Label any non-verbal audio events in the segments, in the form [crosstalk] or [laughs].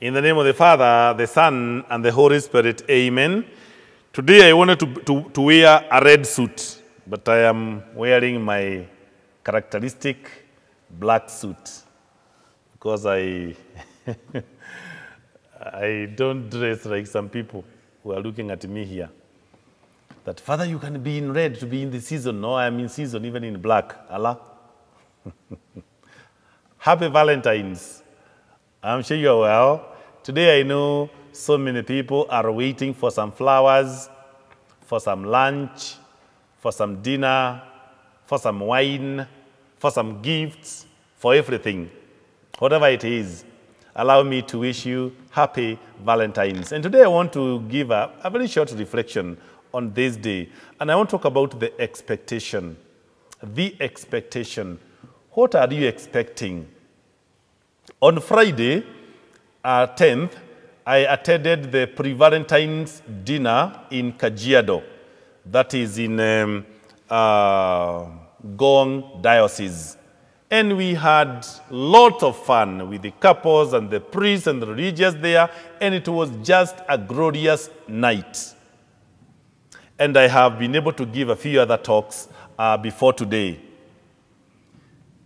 In the name of the Father, the Son, and the Holy Spirit, amen. Today I wanted to, to, to wear a red suit, but I am wearing my characteristic black suit because I, [laughs] I don't dress like some people who are looking at me here. That, Father, you can be in red to be in the season. No, I am in season, even in black. Allah. [laughs] Happy Valentine's. I'm sure you're well. Today I know so many people are waiting for some flowers, for some lunch, for some dinner, for some wine, for some gifts, for everything. Whatever it is, allow me to wish you happy Valentine's. And today I want to give a, a very short reflection on this day. And I want to talk about the expectation. The expectation. What are you expecting? On Friday, uh, 10th, I attended the pre-Valentine's dinner in Kajiado. That is in um, uh, Ngong Diocese. And we had lots of fun with the couples and the priests and the religious there, and it was just a glorious night. And I have been able to give a few other talks uh, before today.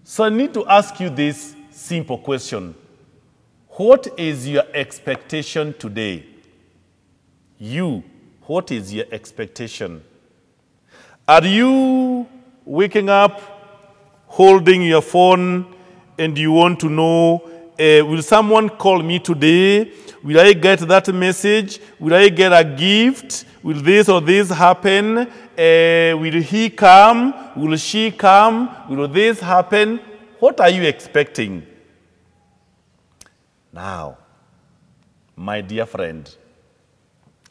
So I need to ask you this simple question. What is your expectation today? You, what is your expectation? Are you waking up, holding your phone, and you want to know, uh, will someone call me today? Will I get that message? Will I get a gift? Will this or this happen? Uh, will he come? Will she come? Will this happen? What are you expecting? Now, my dear friend,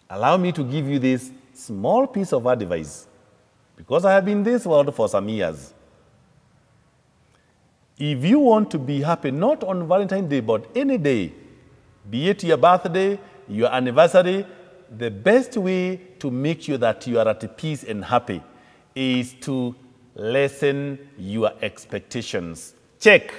allow me to give you this small piece of advice because I have been in this world for some years. If you want to be happy, not on Valentine's Day, but any day, be it your birthday, your anniversary, the best way to make sure that you are at peace and happy is to lessen your expectations. Check.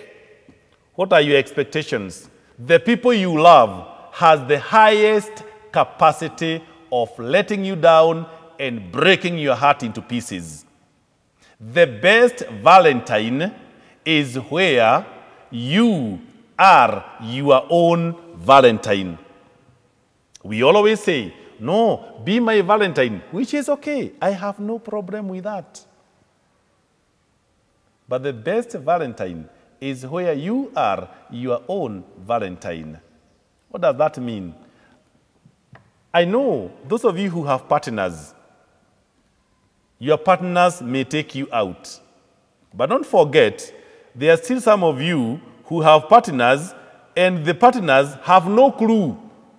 What are your expectations? The people you love has the highest capacity of letting you down and breaking your heart into pieces. The best Valentine is where you are your own Valentine. We always say, no, be my Valentine, which is okay. I have no problem with that. But the best Valentine is where you are your own Valentine. What does that mean? I know those of you who have partners, your partners may take you out. But don't forget, there are still some of you who have partners, and the partners have no clue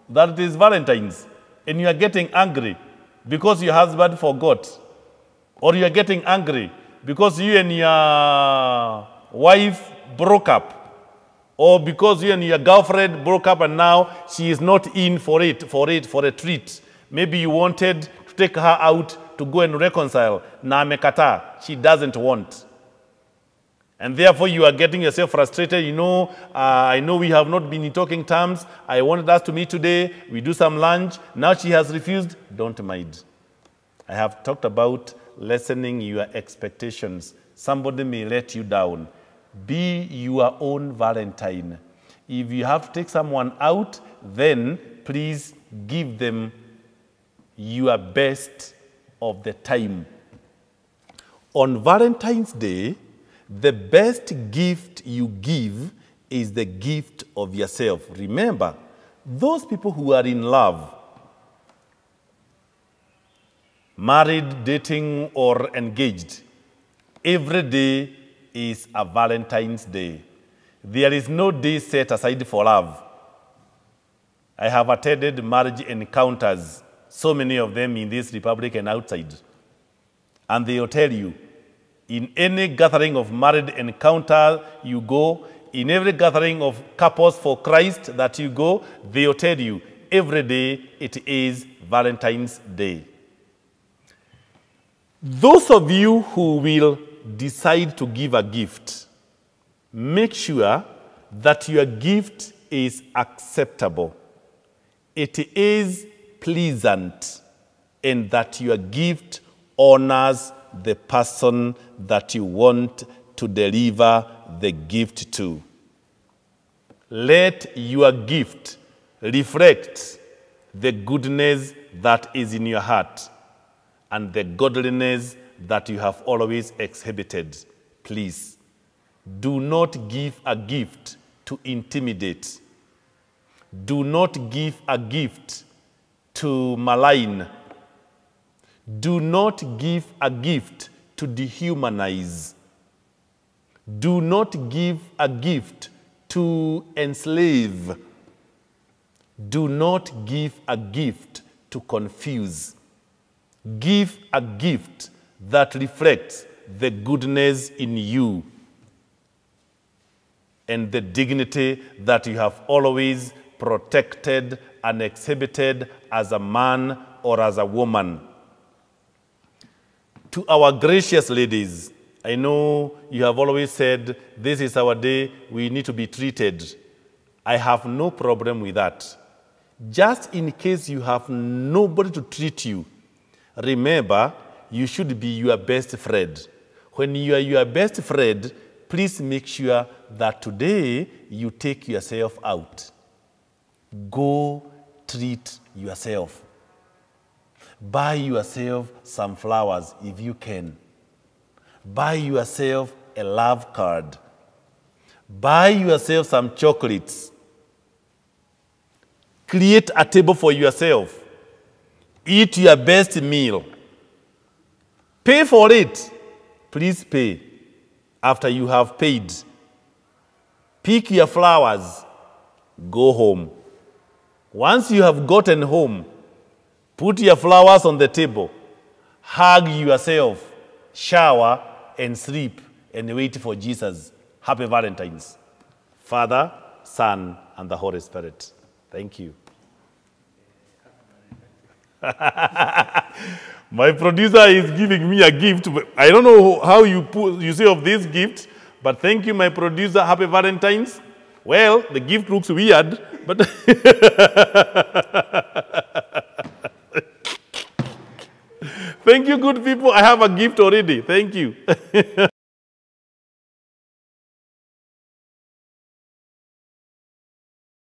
that it is Valentine's, and you are getting angry because your husband forgot, or you are getting angry because you and your wife broke up, or because you and your girlfriend broke up and now she is not in for it, for it, for a treat. Maybe you wanted to take her out to go and reconcile. Na amekata, she doesn't want. And therefore, you are getting yourself frustrated. You know, uh, I know we have not been in talking terms. I wanted us to meet today. We do some lunch. Now she has refused. Don't mind. I have talked about lessening your expectations. Somebody may let you down. Be your own Valentine. If you have to take someone out, then please give them your best of the time. On Valentine's Day, the best gift you give is the gift of yourself. Remember, those people who are in love, married, dating, or engaged, every day is a Valentine's Day. There is no day set aside for love. I have attended marriage encounters, so many of them in this republic and outside. And they will tell you, in any gathering of married encounter you go, in every gathering of couples for Christ that you go, they will tell you, every day it is Valentine's Day. Those of you who will decide to give a gift, make sure that your gift is acceptable, it is pleasant, and that your gift honors the person that you want to deliver the gift to. Let your gift reflect the goodness that is in your heart and the godliness that you have always exhibited. Please, do not give a gift to intimidate. Do not give a gift to malign. Do not give a gift to dehumanize. Do not give a gift to enslave. Do not give a gift to confuse. Give a gift that reflects the goodness in you and the dignity that you have always protected and exhibited as a man or as a woman. To our gracious ladies, I know you have always said, This is our day, we need to be treated. I have no problem with that. Just in case you have nobody to treat you, remember, you should be your best friend. When you are your best friend, please make sure that today you take yourself out. Go treat yourself. Buy yourself some flowers if you can. Buy yourself a love card. Buy yourself some chocolates. Create a table for yourself. Eat your best meal. Pay for it. Please pay after you have paid. Pick your flowers. Go home. Once you have gotten home, put your flowers on the table. Hug yourself. Shower and sleep and wait for Jesus. Happy Valentine's. Father, Son, and the Holy Spirit. Thank you. [laughs] My producer is giving me a gift. I don't know how you put, you say of this gift, but thank you, my producer. Happy Valentine's. Well, the gift looks weird, but [laughs] thank you, good people. I have a gift already. Thank you. [laughs]